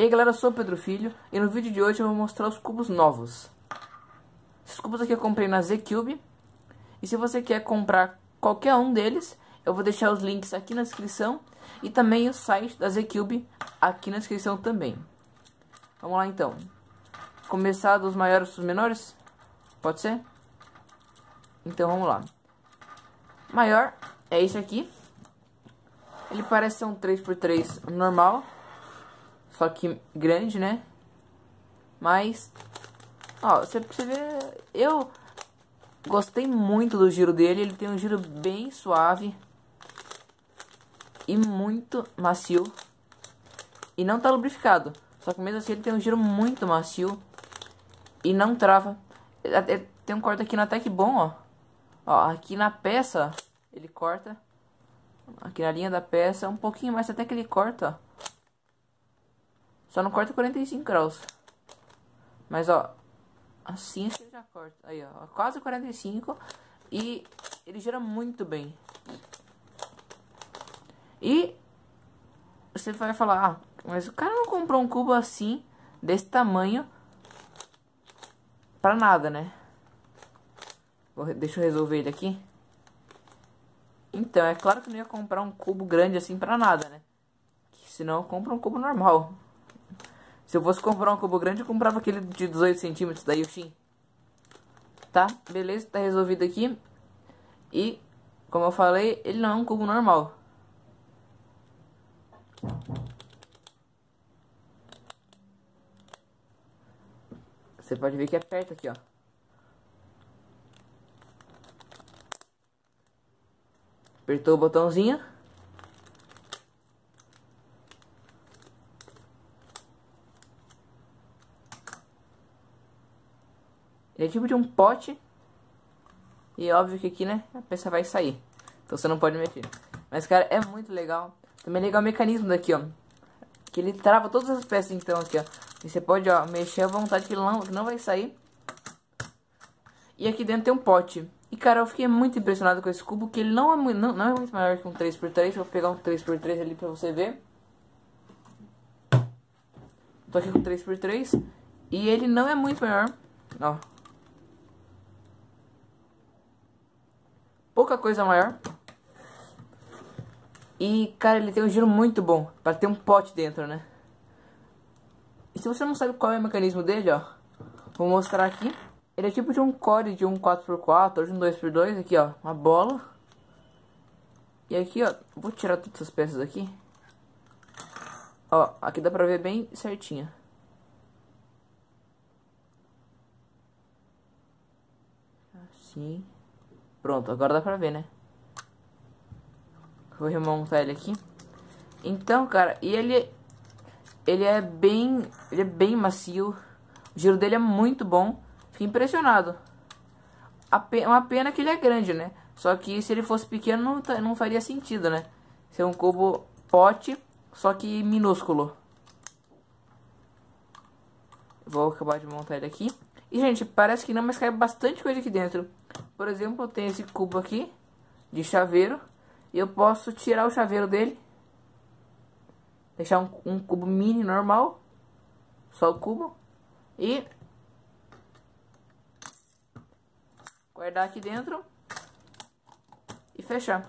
E aí galera, eu sou o Pedro Filho e no vídeo de hoje eu vou mostrar os cubos novos. Esses cubos aqui eu comprei na Z-Cube e se você quer comprar qualquer um deles, eu vou deixar os links aqui na descrição e também o site da Z-Cube aqui na descrição também. Vamos lá então. Começar dos maiores para os menores? Pode ser? Então vamos lá. Maior é esse aqui. Ele parece ser um 3x3 normal. Só que grande, né? Mas, ó, você, você vê, eu gostei muito do giro dele. Ele tem um giro bem suave e muito macio. E não tá lubrificado. Só que mesmo assim ele tem um giro muito macio e não trava. Tem um corte aqui no até que bom, ó. Ó, aqui na peça ele corta. Aqui na linha da peça, um pouquinho mais até que ele corta, ó. Só não corta 45 graus. Mas, ó, assim você já corta. Aí, ó, quase 45. E ele gira muito bem. E você vai falar, ah, mas o cara não comprou um cubo assim, desse tamanho, pra nada, né? Deixa eu resolver ele aqui. Então, é claro que não ia comprar um cubo grande assim pra nada, né? Senão eu compro um cubo normal. Se eu fosse comprar um cubo grande, eu comprava aquele de 18 centímetros da Yushin. Tá? Beleza, tá resolvido aqui. E, como eu falei, ele não é um cubo normal. Você pode ver que aperta aqui, ó. Apertou o botãozinho. Ele é tipo de um pote. E óbvio que aqui, né, a peça vai sair. Então você não pode mexer. Mas, cara, é muito legal. Também é legal o mecanismo daqui, ó. Que ele trava todas as peças, então, aqui, ó. E você pode, ó, mexer à vontade que não, não vai sair. E aqui dentro tem um pote. E, cara, eu fiquei muito impressionado com esse cubo, que ele não é, não, não é muito maior que um 3x3. Vou pegar um 3x3 ali pra você ver. Tô aqui com 3x3. E ele não é muito maior. Ó, pouca coisa maior. E, cara, ele tem um giro muito bom. Pra ter um pote dentro, né? E se você não sabe qual é o mecanismo dele, ó. Vou mostrar aqui. Ele é tipo de um core de um 4x4 ou de um 2x2. Aqui, ó. Uma bola. E aqui, ó. Vou tirar todas essas peças aqui. Ó, aqui dá pra ver bem certinho. Assim. Pronto, agora dá pra ver, né? Vou remontar ele aqui. Então, cara, e ele... Ele é bem... Ele é bem macio. O giro dele é muito bom. Fiquei impressionado. Pe uma pena que ele é grande, né? Só que se ele fosse pequeno não, não faria sentido, né? Ser um cubo pote, só que minúsculo. Vou acabar de montar ele aqui. E, gente, parece que não, mas cai bastante coisa aqui dentro. Por exemplo, eu tenho esse cubo aqui de chaveiro. E eu posso tirar o chaveiro dele. Deixar um, um cubo mini normal. Só o cubo. E... Guardar aqui dentro. E fechar.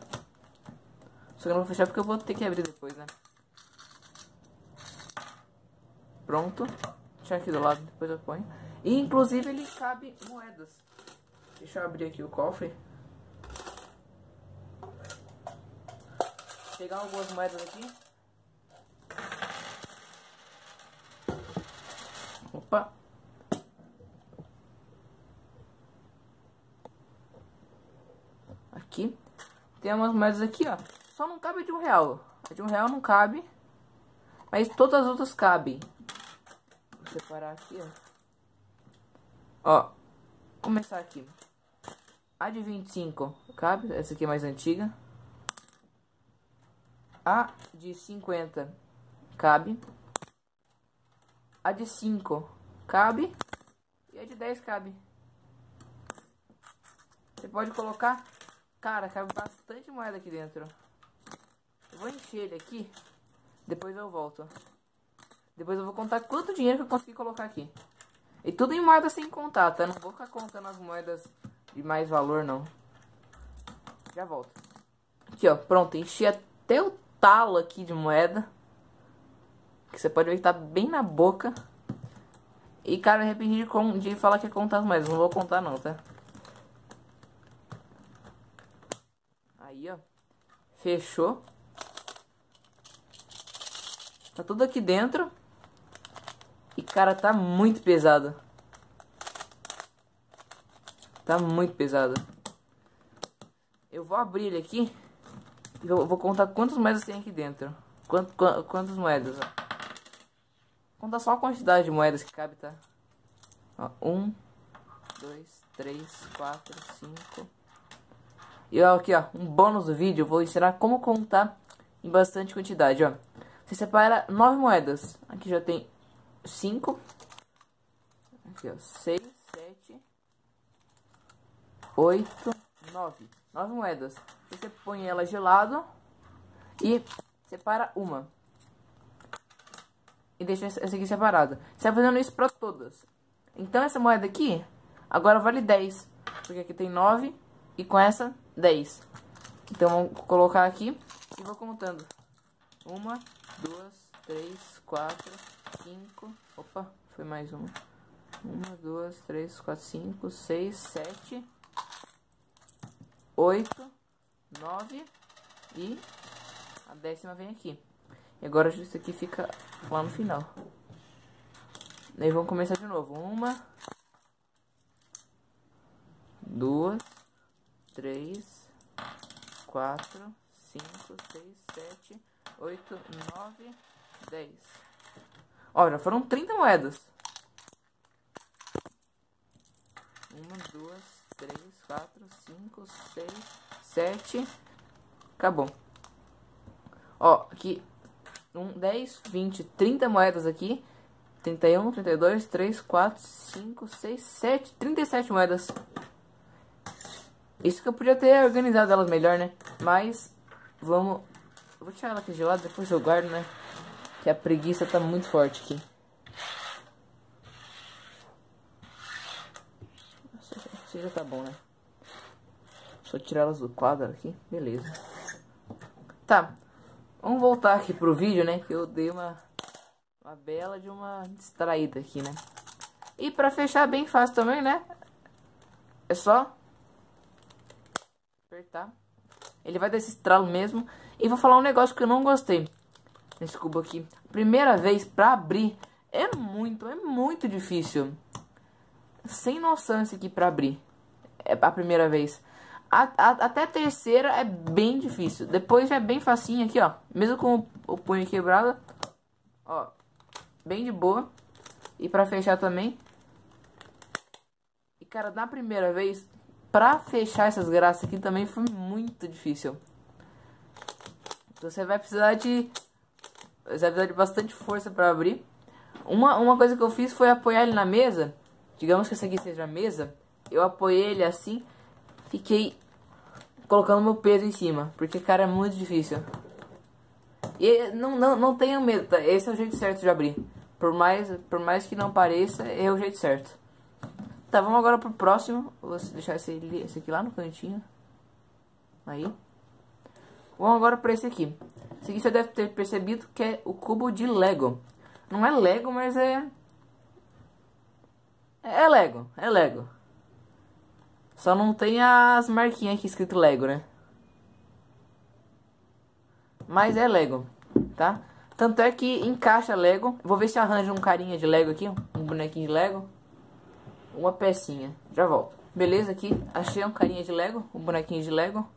Só que eu não vou fechar porque eu vou ter que abrir depois, né? Pronto. Deixa aqui do lado, depois eu ponho. E inclusive ele cabe moedas. Deixa eu abrir aqui o cofre. Pegar algumas moedas aqui. Opa! Aqui. Tem umas moedas aqui, ó. Só não cabe de um real. A de um real não cabe. Mas todas as outras cabem. Vou separar aqui, ó. Ó. Começar aqui. A de 25 cabe, essa aqui é mais antiga. A de 50 cabe. A de 5 cabe. E a de 10 cabe. Você pode colocar... Cara, cabe bastante moeda aqui dentro. Eu vou encher ele aqui. Depois eu volto. Depois eu vou contar quanto dinheiro que eu consegui colocar aqui. E tudo em moeda sem contar, tá? Não vou ficar contando as moedas de mais valor, não. Já volto. Aqui, ó. Pronto, enchi até o talo aqui de moeda. Que você pode ver que tá bem na boca. E, cara, me arrependi de, de falar que ia contar moedas. Não vou contar, não, tá? Aí, ó. Fechou. Tá tudo aqui dentro. E, cara, tá muito pesado. Tá muito pesado. Eu vou abrir ele aqui. E eu vou contar quantas moedas tem aqui dentro. Quant, quant, quantas moedas, ó. Vou contar só a quantidade de moedas que cabe, tá? Ó, um, dois, três, quatro, cinco... E ó, aqui, ó, um bônus do vídeo, eu vou ensinar como contar em bastante quantidade, ó. Você separa nove moedas. Aqui já tem cinco. Aqui, ó, seis, 8, 9. 9 moedas. Você põe ela gelado e separa uma. E deixa essa aqui separada. Você vai fazendo isso para todas. Então essa moeda aqui agora vale 10. Porque aqui tem 9 e com essa 10. Então vou colocar aqui e vou contando. Uma, duas, três, quatro, cinco. Opa, foi mais uma. Uma, duas, três, quatro, cinco, seis, sete oito, nove e a décima vem aqui. E agora isso aqui fica lá no final. Daí vamos começar de novo. Uma, duas, três, quatro, cinco, seis, sete, oito, nove, dez. Olha, foram 30 moedas. Uma, duas, três, quatro, cinco, seis, sete. Acabou. Ó, aqui. Um, 10, 20, 30 moedas aqui. 31, 32, 3, 4, 5, 6, 7, 37 moedas. Isso que eu podia ter organizado elas melhor, né? Mas, vamos... Vou tirar ela aqui de lado, depois eu guardo, né? Que a preguiça tá muito forte aqui. Isso já tá bom, né? Só tirar elas do quadro aqui. Beleza. Tá. Vamos voltar aqui pro vídeo, né? Que eu dei uma, uma bela de uma distraída aqui, né? E pra fechar bem fácil também, né? É só apertar. Ele vai dar esse estralo mesmo. E vou falar um negócio que eu não gostei nesse cubo aqui. Primeira vez pra abrir é muito, é muito difícil. Sem noção esse aqui pra abrir. É a primeira vez. A, a, até a terceira é bem difícil. Depois é bem facinho aqui, ó. Mesmo com o, o punho quebrado. Ó. Bem de boa. E pra fechar também. E, cara, na primeira vez, pra fechar essas graças aqui também foi muito difícil. Você vai precisar de... Você vai precisar de bastante força pra abrir. Uma, uma coisa que eu fiz foi apoiar ele na mesa. Digamos que essa aqui seja a mesa. Eu apoiei ele assim. Fiquei colocando meu peso em cima. Porque, cara, é muito difícil. E não, não, não tenha medo, tá? Esse é o jeito certo de abrir. Por mais, por mais que não pareça, é o jeito certo. Tá, vamos agora pro próximo. Vou deixar esse, esse aqui lá no cantinho. Aí. Vamos agora pra esse aqui. Esse aqui você deve ter percebido que é o cubo de Lego. Não é Lego, mas é... É Lego, é Lego. Só não tem as marquinhas aqui escrito Lego, né? Mas é Lego, tá? Tanto é que encaixa Lego. Vou ver se arranja um carinha de Lego aqui, um bonequinho de Lego. Uma pecinha. Já volto. Beleza aqui, achei um carinha de Lego, um bonequinho de Lego.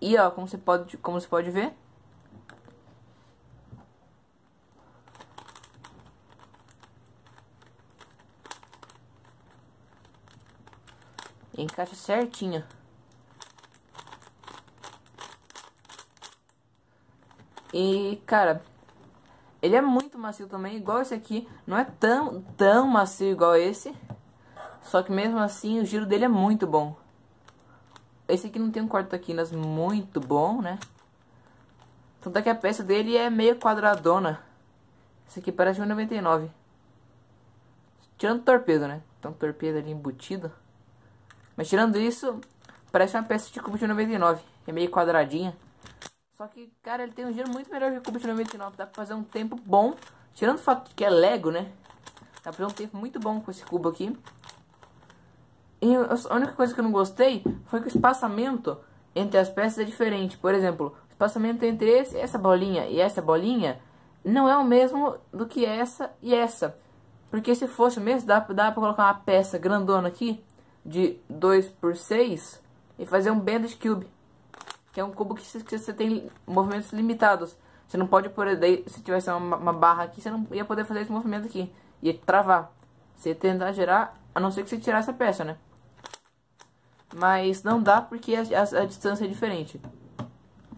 E ó, como você pode, como você pode ver, Encaixa certinho. E, cara, ele é muito macio também, igual esse aqui. Não é tão, tão macio igual esse. Só que mesmo assim, o giro dele é muito bom. Esse aqui não tem um corta-quinas muito bom, né? Tanto é que a peça dele é meio quadradona. Esse aqui parece um 99. Tirando torpedo, né? Então torpedo ali embutido. Mas tirando isso, parece uma peça de cubo de 99. É meio quadradinha. Só que, cara, ele tem um giro muito melhor que o cubo de 99. Dá pra fazer um tempo bom. Tirando o fato de que é Lego, né? Dá pra fazer um tempo muito bom com esse cubo aqui. E a única coisa que eu não gostei foi que o espaçamento entre as peças é diferente. Por exemplo, o espaçamento entre esse, essa bolinha e essa bolinha não é o mesmo do que essa e essa. Porque se fosse o mesmo, dá, dá pra colocar uma peça grandona aqui, de 2 por 6 e fazer um Bandit Cube. Que é um cubo que, você tem movimentos limitados. Você não pode, por se tivesse uma, uma, barra aqui, você não ia poder fazer esse movimento aqui. Ia travar. Você ia tentar gerar, a não ser que você tirasse a peça, né? Mas não dá porque a, a, a distância é diferente.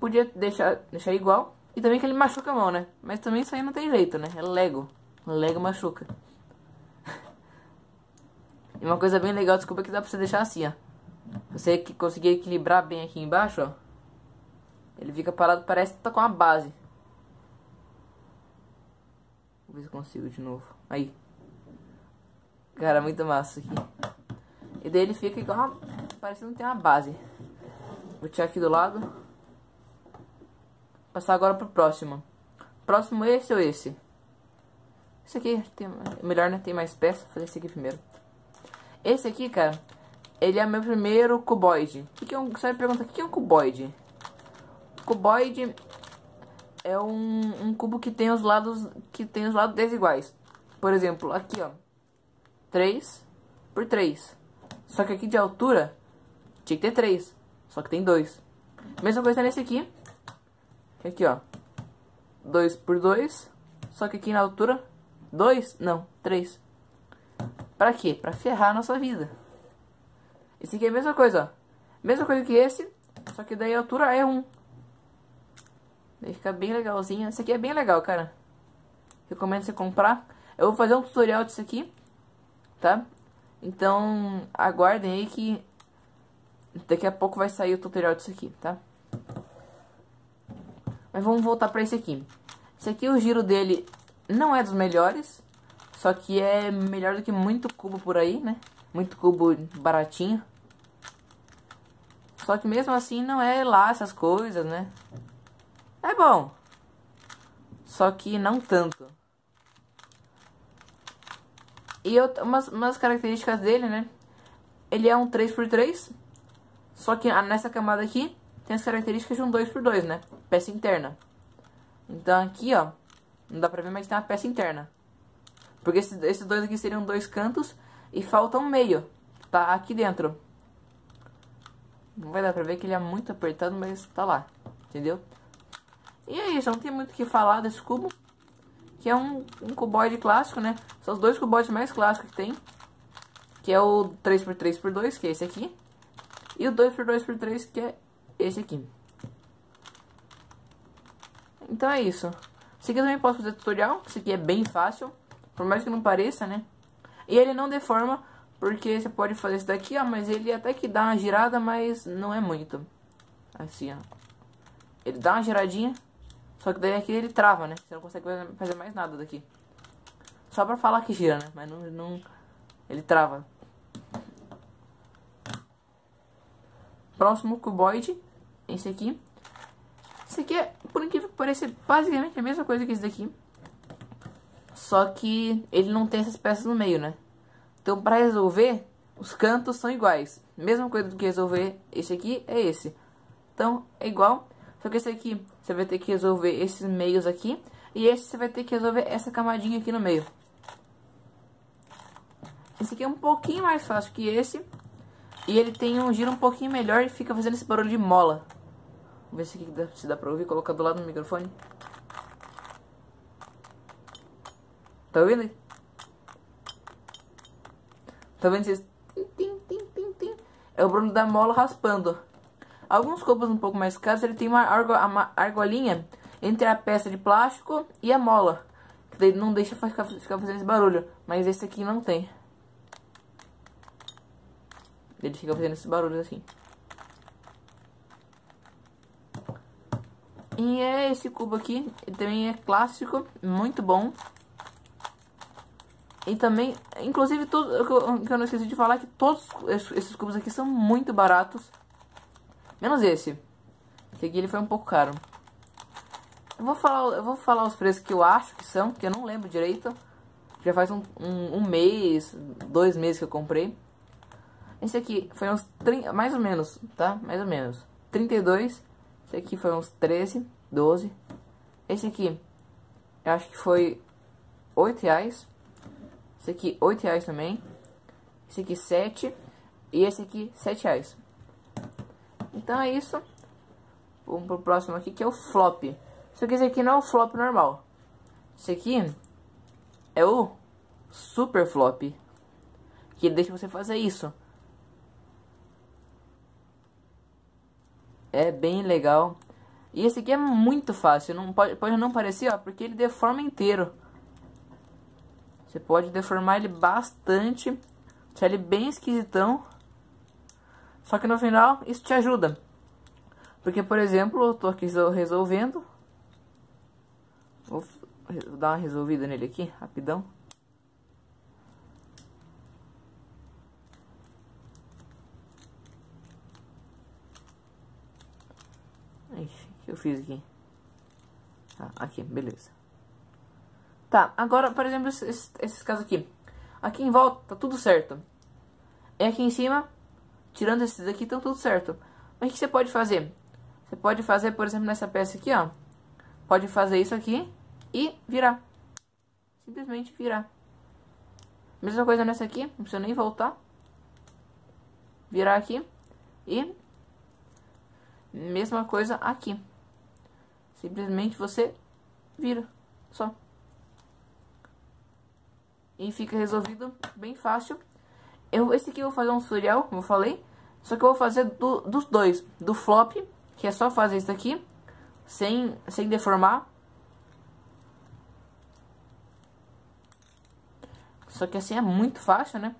Podia deixar, deixar igual. E também que ele machuca a mão, né? Mas também isso aí não tem jeito, né? É Lego. Lego machuca. E uma coisa bem legal, desculpa, é que dá pra você deixar assim, ó. Você que conseguir equilibrar bem aqui embaixo, ó. Ele fica parado, parece que tá com uma base. Vou ver se consigo de novo. Aí. Cara, muito massa aqui. E daí ele fica igual parecendo ter uma base. Vou tirar aqui do lado. Passar agora pro próximo. Próximo esse ou esse? Esse aqui tem, é melhor, né? Tem mais peças. Vou fazer esse aqui primeiro. Esse aqui, cara, ele é meu primeiro cuboide. O que é um, você me pergunta, o que é um cuboide? Cuboide é um, um cubo que tem os lados que tem os lados desiguais. Por exemplo, aqui, ó. 3 por 3. Só que aqui de altura tinha que ter 3. Só que tem 2. Mesma coisa nesse aqui. Aqui, ó. 2 por 2. Só que aqui na altura... 2? Não, 3. Para quê? Para ferrar a nossa vida. Esse aqui é a mesma coisa, ó. Mesma coisa que esse, só que daí a altura é 1. Daí fica bem legalzinho. Esse aqui é bem legal, cara. Recomendo você comprar. Eu vou fazer um tutorial disso aqui, tá? Então, aguardem aí que daqui a pouco vai sair o tutorial disso aqui, tá? Mas vamos voltar pra esse aqui. Esse aqui, o giro dele não é dos melhores, só que é melhor do que muito cubo por aí, né? Muito cubo baratinho. Só que mesmo assim não é lá essas coisas, né? É bom. Só que não tanto. E eu, umas, umas características dele, né? Ele é um 3x3. Só que nessa camada aqui tem as características de um 2x2, né? Peça interna. Então aqui, ó, não dá pra ver, mas tem uma peça interna. Porque esses, esses dois aqui seriam dois cantos e falta um meio. Tá aqui dentro. Não vai dar pra ver que ele é muito apertado, mas tá lá. Entendeu? E é isso, não tem muito o que falar desse cubo. Que é um, um cuboide clássico, né? São os dois cuboides mais clássicos que tem. Que é o 3x3x2, que é esse aqui. E o 2x2x3 que é esse aqui. Então é isso. Esse aqui eu também posso fazer tutorial. Esse aqui é bem fácil. Por mais que não pareça, né? E ele não deforma. Porque você pode fazer esse daqui, ó. Mas ele até que dá uma girada, mas não é muito. Assim, ó. Ele dá uma giradinha. Só que daí aqui ele trava, né? Você não consegue fazer mais nada daqui. Só pra falar que gira, né? Mas não... não ele trava. Próximo cuboide, esse aqui. Esse aqui é, por incrível que pareça, basicamente a mesma coisa que esse daqui. Só que ele não tem essas peças no meio, né? Então, para resolver, os cantos são iguais. Mesma coisa do que resolver esse aqui é esse. Então, é igual. Só que esse aqui, você vai ter que resolver esses meios aqui. E esse você vai ter que resolver essa camadinha aqui no meio. Esse aqui é um pouquinho mais fácil que esse. E ele tem um giro um pouquinho melhor e fica fazendo esse barulho de mola. Vamos ver se, aqui dá, se dá pra ouvir. Colocar do lado do microfone. Tá ouvindo? Tá vendo esses... É o barulho da mola raspando. Alguns cubos um pouco mais caros, ele tem uma, argo, uma argolinha entre a peça de plástico e a mola. Que daí não deixa ficar, ficar fazendo esse barulho. Mas esse aqui não tem. Ele fica fazendo esses barulhos assim. E é esse cubo aqui, ele também é clássico, muito bom. E também, inclusive, tudo que eu não esqueci de falar, que todos esses cubos aqui são muito baratos. Menos esse. Esse aqui ele foi um pouco caro. Eu vou falar, eu vou falar os preços que eu acho que são, que eu não lembro direito. Já faz um, um, um mês, dois meses que eu comprei. Esse aqui foi uns 30, mais ou menos, tá? Mais ou menos. 32. Esse aqui foi uns 13, 12. Esse aqui, eu acho que foi 8 reais. Esse aqui, 8 reais também. Esse aqui, 7. E esse aqui, 7 reais. Então é isso. Vamos pro próximo aqui, que é o flop. Só que esse aqui não é o flop normal. Esse aqui é o super flop. Que deixa você fazer isso. É bem legal. E esse aqui é muito fácil. Não pode, pode não parecer, ó, porque ele deforma inteiro. Você pode deformar ele bastante. Deixar ele bem esquisitão. Só que no final, isso te ajuda. Porque, por exemplo, eu tô aqui resolvendo. Vou dar uma resolvida nele aqui, rapidão. Ixi, o que eu fiz aqui? Tá, aqui, beleza. Tá, agora, por exemplo, esses, esses casos aqui. Aqui em volta, tá tudo certo. E aqui em cima, tirando esses daqui, estão tudo certo. Mas o que você pode fazer? Você pode fazer, por exemplo, nessa peça aqui, ó. Pode fazer isso aqui e virar. Simplesmente virar. Mesma coisa nessa aqui, não precisa nem voltar. Virar aqui e mesma coisa aqui. Simplesmente você vira, só. E fica resolvido bem fácil. Eu, esse aqui eu vou fazer um tutorial, como eu falei. Só que eu vou fazer do, dos dois. Do flop, que é só fazer isso aqui. Sem, sem deformar. Só que assim é muito fácil, né?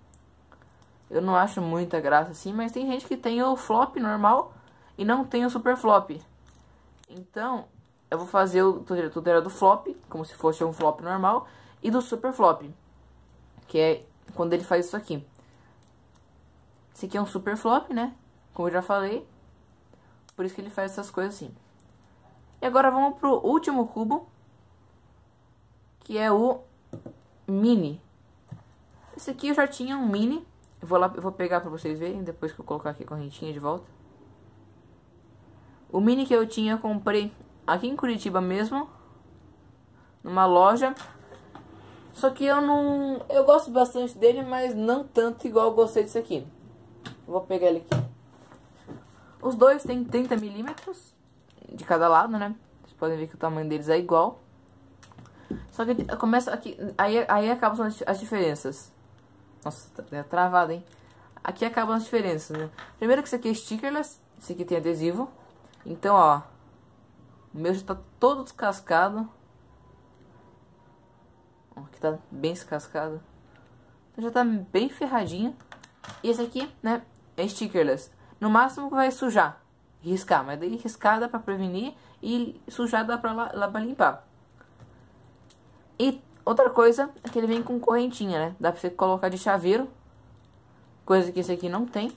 Eu não acho muita graça assim, mas tem gente que tem o flop normal e não tem o super flop. Então, eu vou fazer o tutorial do flop, como se fosse um flop normal, e do super flop, que é quando ele faz isso aqui. Esse aqui é um super flop, né? Como eu já falei. Por isso que ele faz essas coisas assim. E agora vamos pro último cubo, que é o mini. Esse aqui eu já tinha um mini. Eu vou, lá, eu vou pegar pra vocês verem, depois que eu colocar aqui a correntinha de volta. O mini que eu tinha, eu comprei aqui em Curitiba mesmo. Numa loja. Só que eu não... Eu gosto bastante dele, mas não tanto igual eu gostei desse aqui. vou pegar ele aqui. Os dois tem 30 milímetros de cada lado, né? Vocês podem ver que o tamanho deles é igual. Só que começa aqui... Aí, aí acabam as, as diferenças. Nossa, tá travado, hein? Aqui acabam as diferenças, né? Primeiro que isso aqui é stickerless, esse aqui tem adesivo. Então, ó, o meu já tá todo descascado. Ó, aqui tá bem descascado. Então já tá bem ferradinho. E esse aqui, né, é stickerless. No máximo vai sujar, riscar, mas daí riscar dá pra prevenir e sujar dá pra, lá, pra limpar. E Outra coisa é que ele vem com correntinha, né? Dá pra você colocar de chaveiro. Coisa que esse aqui não tem.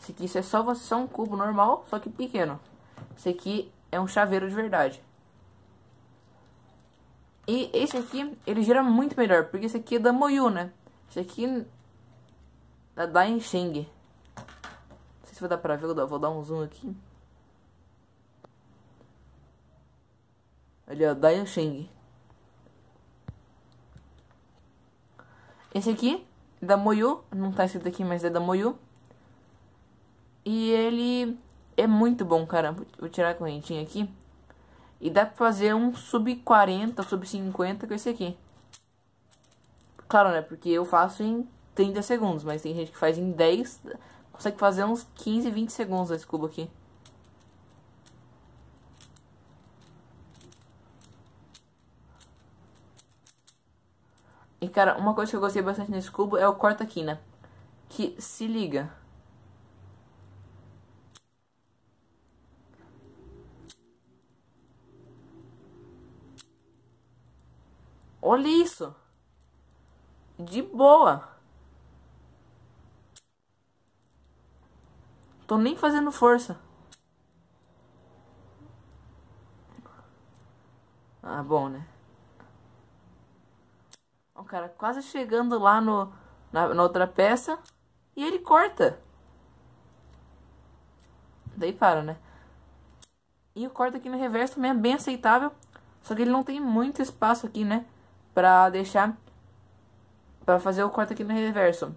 Esse aqui é só, só um cubo normal, só que pequeno. Esse aqui é um chaveiro de verdade. E esse aqui, ele gira muito melhor, porque esse aqui é da Moyu, né? Esse aqui é da Dainsheng. Não sei se vai dar pra ver, vou dar um zoom aqui. Ali, ó, Dainsheng. Esse aqui, da Moyu, não tá escrito aqui, mas é da Moyu. E ele é muito bom, cara. Vou tirar a correntinha aqui. E dá pra fazer um sub 40, sub 50 com esse aqui. Claro, né? Porque eu faço em 30 segundos, mas tem gente que faz em 10, consegue fazer uns 15, 20 segundos esse cubo aqui. E, cara, uma coisa que eu gostei bastante nesse cubo é o corta-quina. Que se liga. Isso! de boa. Tô nem fazendo força. Ah, bom, né? O cara quase chegando lá no, na, na outra peça e ele corta. Daí para, né? E o corte aqui no reverso também é bem aceitável. Só que ele não tem muito espaço aqui, né? Pra deixar... Pra fazer o corte aqui no reverso.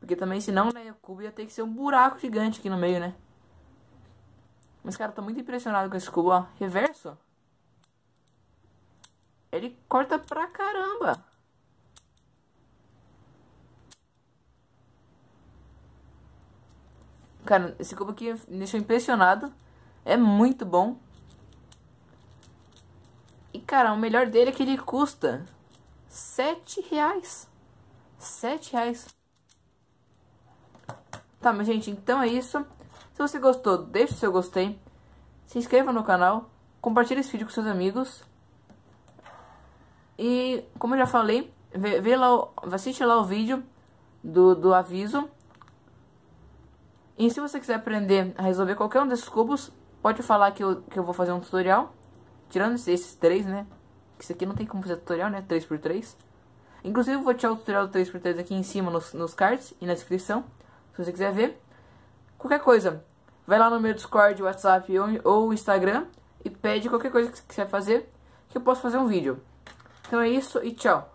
Porque também, senão, né? O cubo ia ter que ser um buraco gigante aqui no meio, né? Mas, cara, eu tô muito impressionado com esse cubo, ó. Reverso. Ele corta pra caramba. Cara, esse cubo aqui me deixou impressionado. É muito bom. E, cara, o melhor dele é que ele custa sete reais. Sete reais. Tá, mas gente, então é isso. Se você gostou, deixe o seu gostei. Se inscreva no canal. Compartilhe esse vídeo com seus amigos. E, como eu já falei, vê, vê lá, assiste lá o vídeo do, do aviso. E se você quiser aprender a resolver qualquer um desses cubos, pode falar que eu, que eu vou fazer um tutorial. Tirando esses três, né? Isso aqui não tem como fazer tutorial, né? 3x3. Inclusive, eu vou tirar o tutorial do 3x3 aqui em cima nos, nos cards e na descrição. Se você quiser ver. Qualquer coisa, vai lá no meu Discord, WhatsApp ou, ou Instagram e pede qualquer coisa que você quiser fazer, que eu posso fazer um vídeo. Então é isso e tchau.